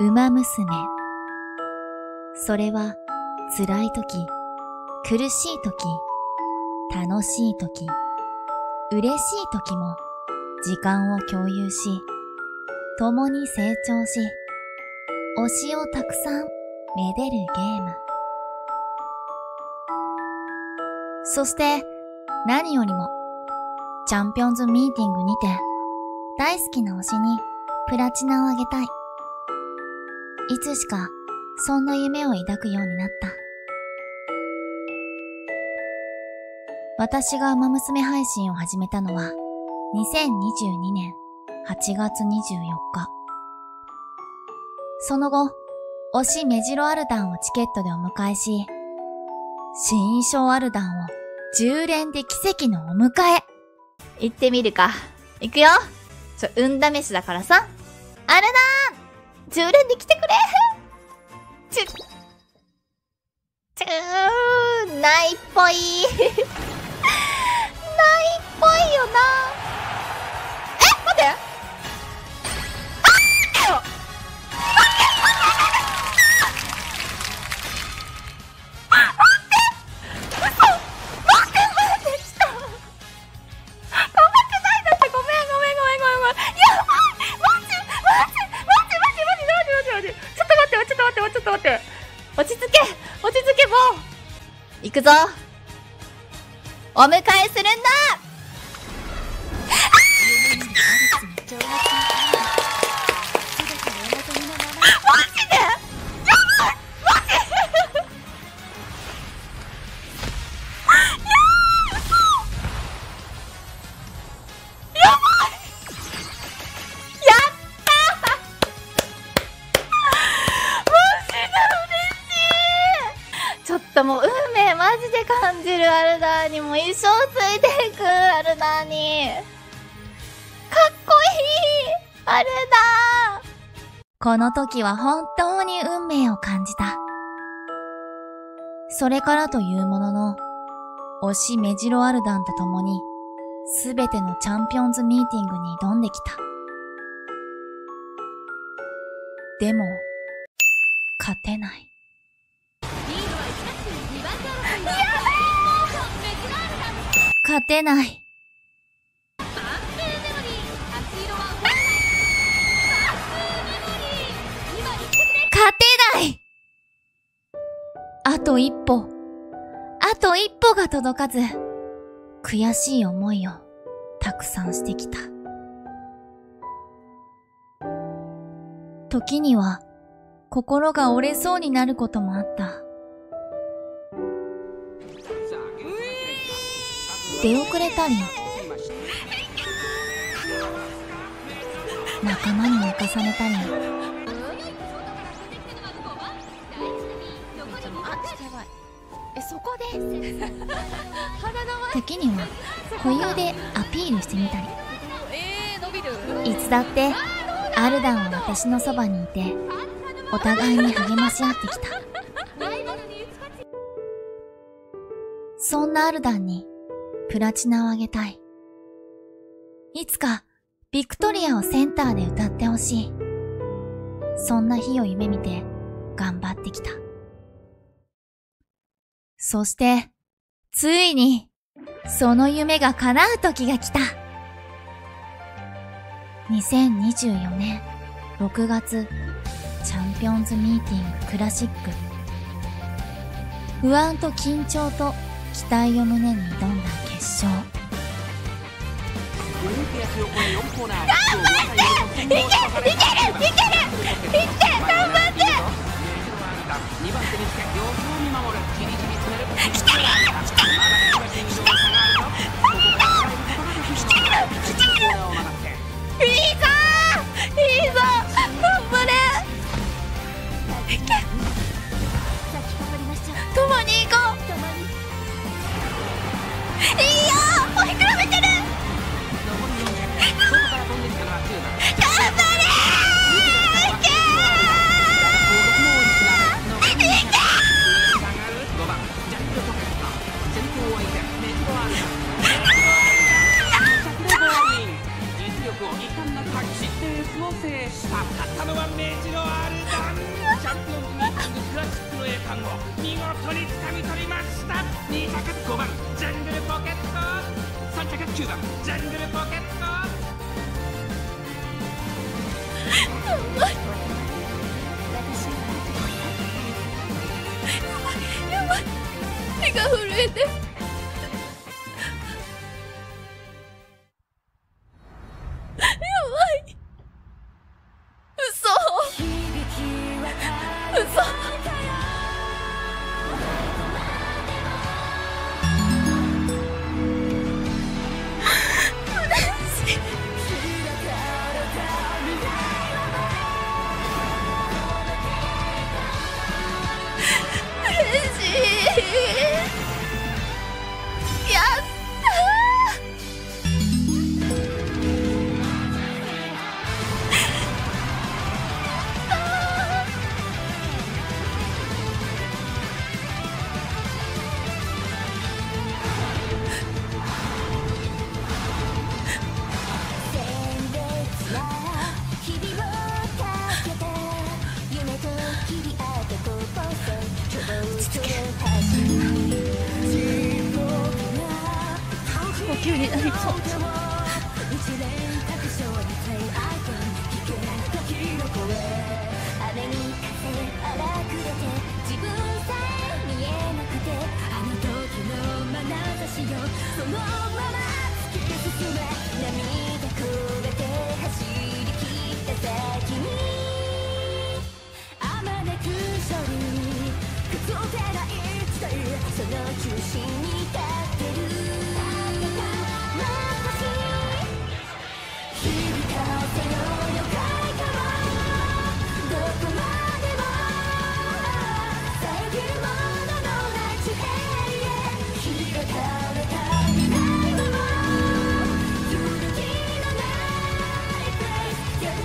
馬娘。それは辛い時、苦しい時、楽しい時、嬉しい時も時間を共有し、共に成長し、推しをたくさんめでるゲーム。そして何よりもチャンピオンズミーティングにて大好きな推しにプラチナをあげたい。いつしかそんな夢を抱くようになった。私が馬娘配信を始めたのは2022年8月24日。その後、推しメジロアルダンをチケットでお迎えし、新衣装アルダンを10連で奇跡のお迎え。行ってみるか。行くよ。ちょ、運試しだからさ。あれだー !10 連で来てくれちゅ、ちゅー、ないっぽい。ないっぽいよな。落ち着け落ち着けもう。行くぞ。お迎えするんだ。ジで感じるアルダーにも一生ついていくアルダーに。かっこいいアルダーこの時は本当に運命を感じた。それからというものの、推しメジロアルダンと共に、すべてのチャンピオンズミーティングに挑んできた。でも、勝てない。勝てない。勝てないあと一歩、あと一歩が届かず、悔しい思いをたくさんしてきた。時には心が折れそうになることもあった。出遅れたり仲間に泣かされたり。時には固有でアピールしてみたり。いつだってアルダンは私のそばにいてお互いに励まし合ってきた。そんなアルダンにプラチナをあげたい。いつか、ビクトリアをセンターで歌ってほしい。そんな日を夢見て、頑張ってきた。そして、ついに、その夢が叶う時が来た。2024年6月、チャンピオンズミーティングクラシック。不安と緊張と期待を胸に挑んだ決勝頑張っていけいけるいけるいって頑張って来てる来てるいに掴み取りました2着5番ジャングルポケット3着9番ジャングルポケットやばい。やばい。手が震えて。崩せない地帯その中心に立ってる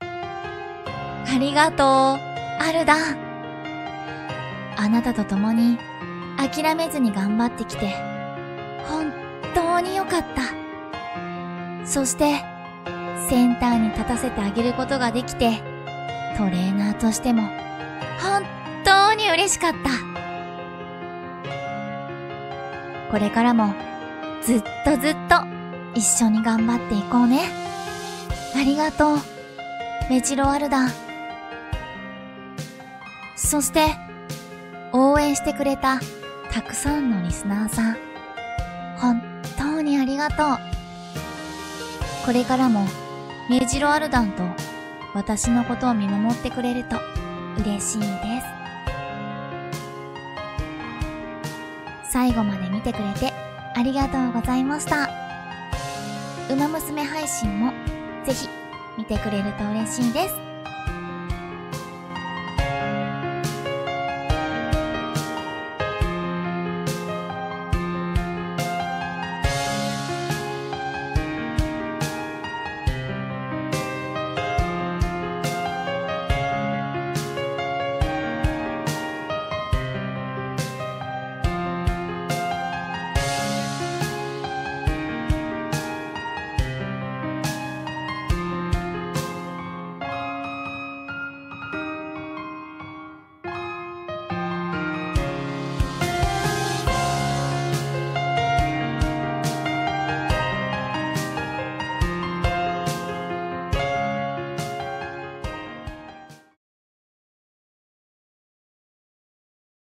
ありがとう、アルダン。あなたと共に諦めずに頑張ってきて、本当によかった。そして、センターに立たせてあげることができて、トレーナーとしても、本当に嬉しかった。これからも、ずっとずっと、一緒に頑張っていこうね。ありがとう、メジロアルダン。そして、応援してくれたたくさんのリスナーさん、本当にありがとう。これからも、メジロアルダンと私のことを見守ってくれると嬉しいです。最後まで見てくれてありがとうございました。馬娘配信もぜひ見てくれると嬉しいです。